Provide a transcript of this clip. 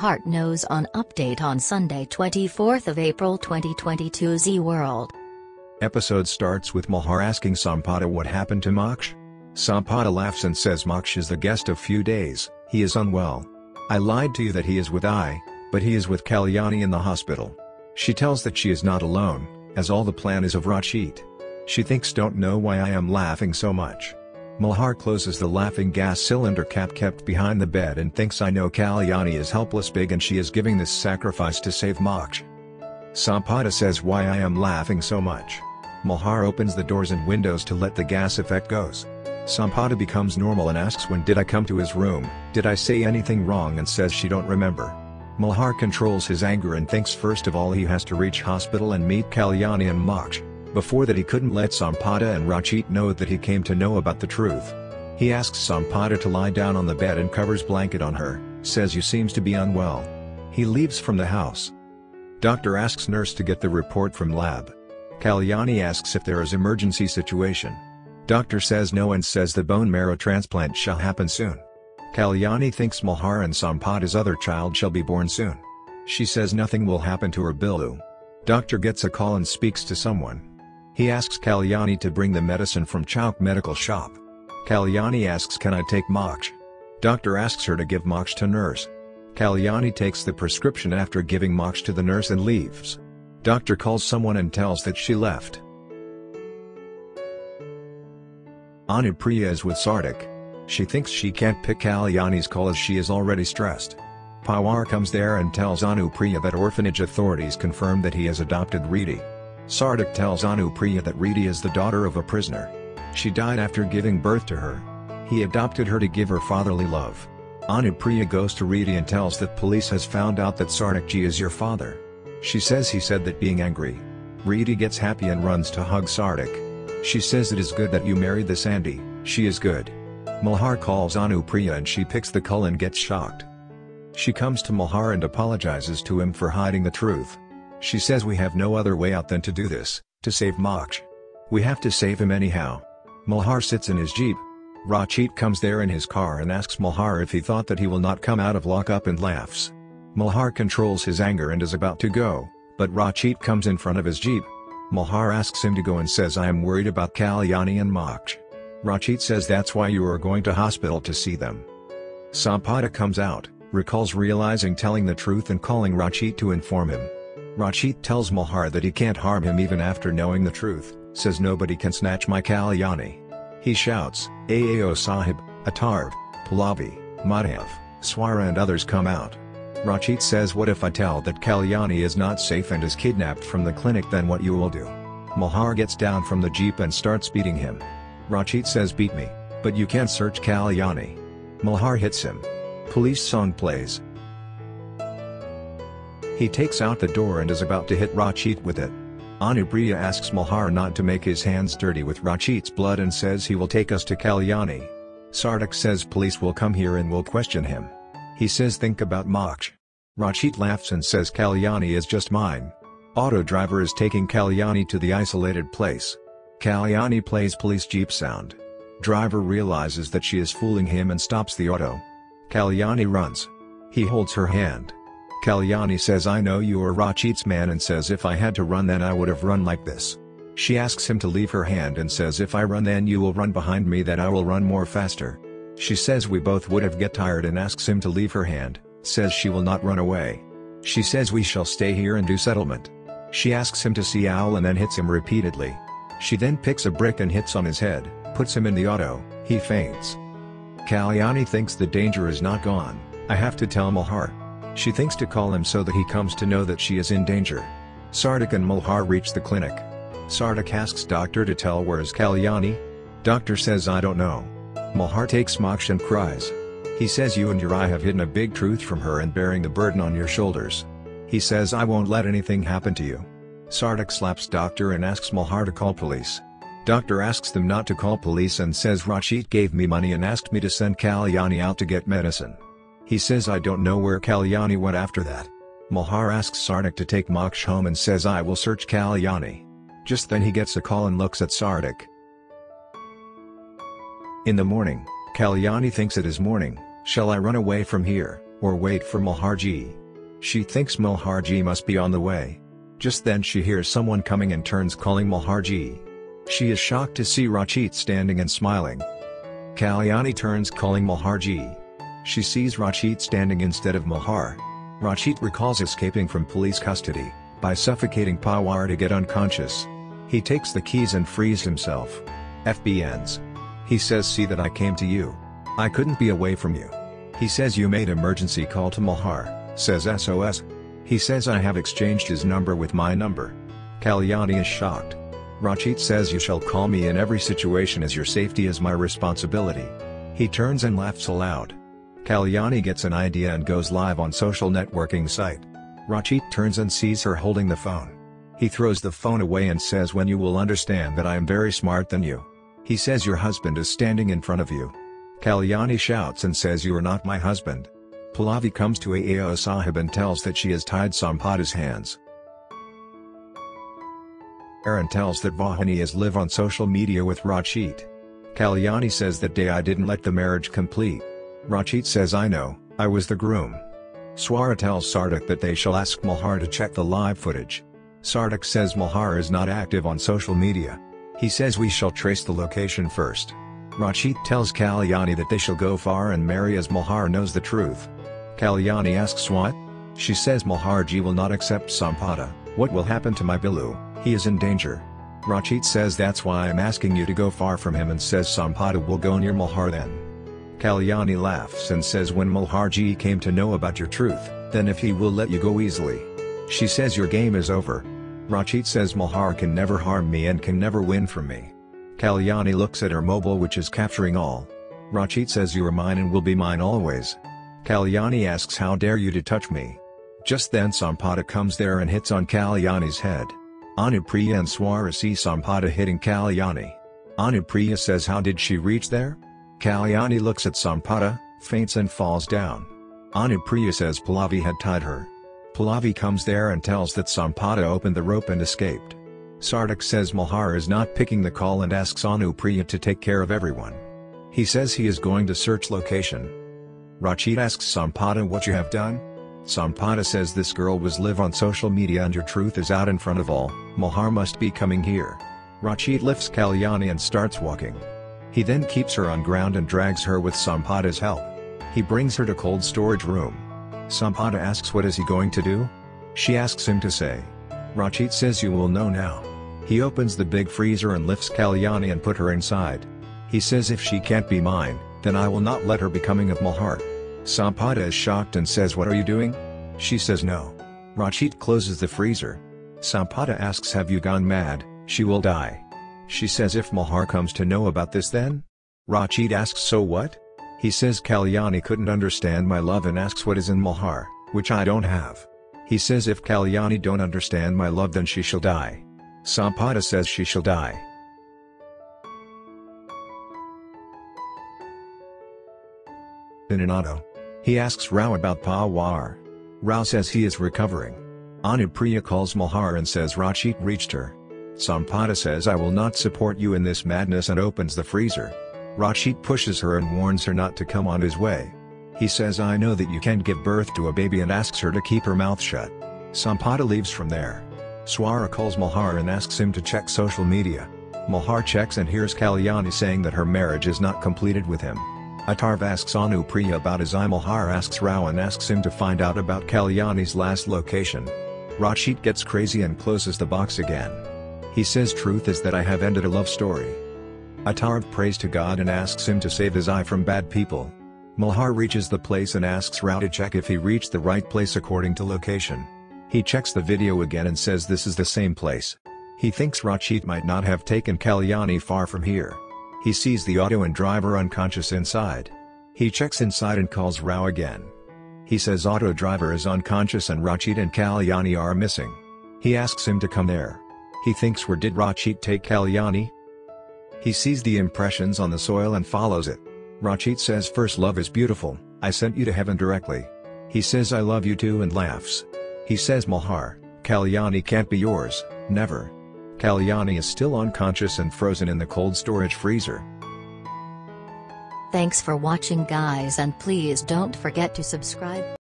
Heart Knows on Update on Sunday 24th of April 2022 Zee World. Episode starts with Malhar asking Sampada what happened to Moksh. Sampada laughs and says Moksh is the guest of few days, he is unwell. I lied to you that he is with I, but he is with Kalyani in the hospital. She tells that she is not alone, as all the plan is of Rachit. She thinks don't know why I am laughing so much. Malhar closes the laughing gas cylinder cap kept behind the bed and thinks I know Kalyani is helpless big and she is giving this sacrifice to save Moksh. Sampada says why I am laughing so much. Malhar opens the doors and windows to let the gas effect goes. Sampada becomes normal and asks when did I come to his room, did I say anything wrong and says she don't remember. Malhar controls his anger and thinks first of all he has to reach hospital and meet Kalyani and Moksh. Before that he couldn't let Sampada and Rachit know that he came to know about the truth. He asks Sampada to lie down on the bed and covers blanket on her, says you seems to be unwell. He leaves from the house. Doctor asks nurse to get the report from lab. Kalyani asks if there is emergency situation. Doctor says no and says the bone marrow transplant shall happen soon. Kalyani thinks Malhar and Sampada's other child shall be born soon. She says nothing will happen to her Bilu. Doctor gets a call and speaks to someone. He asks Kalyani to bring the medicine from Chowk medical shop. Kalyani asks can I take Moksh? Doctor asks her to give Moksh to nurse. Kalyani takes the prescription after giving Moksh to the nurse and leaves. Doctor calls someone and tells that she left. Anupriya is with Sardik. She thinks she can't pick Kalyani's call as she is already stressed. Pawar comes there and tells Anupriya that orphanage authorities confirm that he has adopted Reedy. Sardik tells Anupriya that Reedy is the daughter of a prisoner. She died after giving birth to her. He adopted her to give her fatherly love. Anupriya goes to Reedy and tells that police has found out that Sardikji is your father. She says he said that being angry. Reedy gets happy and runs to hug Sardik. She says it is good that you married this Andy, she is good. Malhar calls Anupriya and she picks the cull and gets shocked. She comes to Malhar and apologizes to him for hiding the truth. She says we have no other way out than to do this, to save Moksh. We have to save him anyhow. Malhar sits in his jeep. Rachit comes there in his car and asks Malhar if he thought that he will not come out of lockup and laughs. Malhar controls his anger and is about to go, but Rachit comes in front of his jeep. Malhar asks him to go and says I am worried about Kalyani and Moksh. Rachit says that's why you are going to hospital to see them. Sampada comes out, recalls realizing telling the truth and calling Rachit to inform him. Rachit tells Malhar that he can't harm him even after knowing the truth, says nobody can snatch my Kalyani. He shouts, Aao Sahib, Atarv, Pallavi, Madhav, Swara and others come out. Rachit says what if I tell that Kalyani is not safe and is kidnapped from the clinic then what you will do? Malhar gets down from the jeep and starts beating him. Rachit says beat me, but you can't search Kalyani. Malhar hits him. Police song plays, he takes out the door and is about to hit Rachit with it. Anupriya asks Malhar not to make his hands dirty with Rachit's blood and says he will take us to Kalyani. Sardik says police will come here and will question him. He says think about Moksh. Rachit laughs and says Kalyani is just mine. Auto driver is taking Kalyani to the isolated place. Kalyani plays police jeep sound. Driver realizes that she is fooling him and stops the auto. Kalyani runs. He holds her hand. Kalyani says I know you are Rachit's man and says if I had to run then I would have run like this. She asks him to leave her hand and says if I run then you will run behind me that I will run more faster. She says we both would have get tired and asks him to leave her hand, says she will not run away. She says we shall stay here and do settlement. She asks him to see Owl and then hits him repeatedly. She then picks a brick and hits on his head, puts him in the auto, he faints. Kalyani thinks the danger is not gone, I have to tell Malhar. She thinks to call him so that he comes to know that she is in danger. Sardik and Malhar reach the clinic. Sardik asks doctor to tell where is Kalyani? Doctor says I don't know. Malhar takes Moksh and cries. He says you and your eye have hidden a big truth from her and bearing the burden on your shoulders. He says I won't let anything happen to you. Sardik slaps doctor and asks Malhar to call police. Doctor asks them not to call police and says Rachit gave me money and asked me to send Kalyani out to get medicine. He says I don't know where Kalyani went after that. Malhar asks Sardik to take Moksh home and says I will search Kalyani. Just then he gets a call and looks at Sardik. In the morning, Kalyani thinks it is morning, shall I run away from here, or wait for Malharji. She thinks Malharji must be on the way. Just then she hears someone coming and turns calling Malharji. She is shocked to see Rachit standing and smiling. Kalyani turns calling Malharji. She sees Rachit standing instead of Malhar. Rachit recalls escaping from police custody, by suffocating Pawar to get unconscious. He takes the keys and frees himself. FB ends. He says see that I came to you. I couldn't be away from you. He says you made emergency call to Malhar, says SOS. He says I have exchanged his number with my number. Kalyani is shocked. Rachit says you shall call me in every situation as your safety is my responsibility. He turns and laughs aloud. Kalyani gets an idea and goes live on social networking site. Rachit turns and sees her holding the phone. He throws the phone away and says when you will understand that I am very smart than you. He says your husband is standing in front of you. Kalyani shouts and says you are not my husband. Pallavi comes to Aao Sahib and tells that she has tied Sampada's hands. Aaron tells that Vahani is live on social media with Rachit. Kalyani says that day I didn't let the marriage complete. Rachit says I know, I was the groom. Swara tells Sardak that they shall ask Malhar to check the live footage. Sardak says Malhar is not active on social media. He says we shall trace the location first. Rachit tells Kalyani that they shall go far and marry as Malhar knows the truth. Kalyani asks what? She says Malharji will not accept Sampada, what will happen to my Bilu, he is in danger. Rachit says that's why I'm asking you to go far from him and says Sampada will go near Malhar then. Kalyani laughs and says when Malharji came to know about your truth, then if he will let you go easily. She says your game is over. Rachit says Malhar can never harm me and can never win from me. Kalyani looks at her mobile which is capturing all. Rachit says you are mine and will be mine always. Kalyani asks how dare you to touch me. Just then Sampada comes there and hits on Kalyani's head. Anupriya and Swara see Sampada hitting Kalyani. Anupriya says how did she reach there? Kalyani looks at Sampada, faints and falls down. Anupriya says Pallavi had tied her. Pallavi comes there and tells that Sampada opened the rope and escaped. Sardak says Malhar is not picking the call and asks Anupriya to take care of everyone. He says he is going to search location. Rachit asks Sampada what you have done? Sampada says this girl was live on social media and your truth is out in front of all, Malhar must be coming here. Rachit lifts Kalyani and starts walking. He then keeps her on ground and drags her with Sampada's help. He brings her to cold storage room. Sampada asks what is he going to do? She asks him to say. Rachit says you will know now. He opens the big freezer and lifts Kalyani and put her inside. He says if she can't be mine, then I will not let her becoming of Malhar. Sampada is shocked and says what are you doing? She says no. Rachit closes the freezer. Sampada asks have you gone mad, she will die. She says if Malhar comes to know about this then? Rachit asks so what? He says Kalyani couldn't understand my love and asks what is in Malhar, which I don't have. He says if Kalyani don't understand my love then she shall die. Sampada says she shall die. In an auto. He asks Rao about Pawar. Rao says he is recovering. Anupriya calls Malhar and says Rachit reached her. Sampada says I will not support you in this madness and opens the freezer. Rachit pushes her and warns her not to come on his way. He says I know that you can give birth to a baby and asks her to keep her mouth shut. Sampada leaves from there. Swara calls Malhar and asks him to check social media. Malhar checks and hears Kalyani saying that her marriage is not completed with him. Atarv asks Anupriya about his eye Malhar asks Rao and asks him to find out about Kalyani's last location. Rachit gets crazy and closes the box again. He says truth is that I have ended a love story. Atarv prays to God and asks him to save his eye from bad people. Malhar reaches the place and asks Rao to check if he reached the right place according to location. He checks the video again and says this is the same place. He thinks Rachit might not have taken Kalyani far from here. He sees the auto and driver unconscious inside. He checks inside and calls Rao again. He says auto driver is unconscious and Rachit and Kalyani are missing. He asks him to come there. He thinks where did Rachit take Kalyani? He sees the impressions on the soil and follows it. Rachit says first love is beautiful, I sent you to heaven directly. He says I love you too and laughs. He says Malhar, Kalyani can't be yours, never. Kalyani is still unconscious and frozen in the cold storage freezer. Thanks for watching guys and please don't forget to subscribe.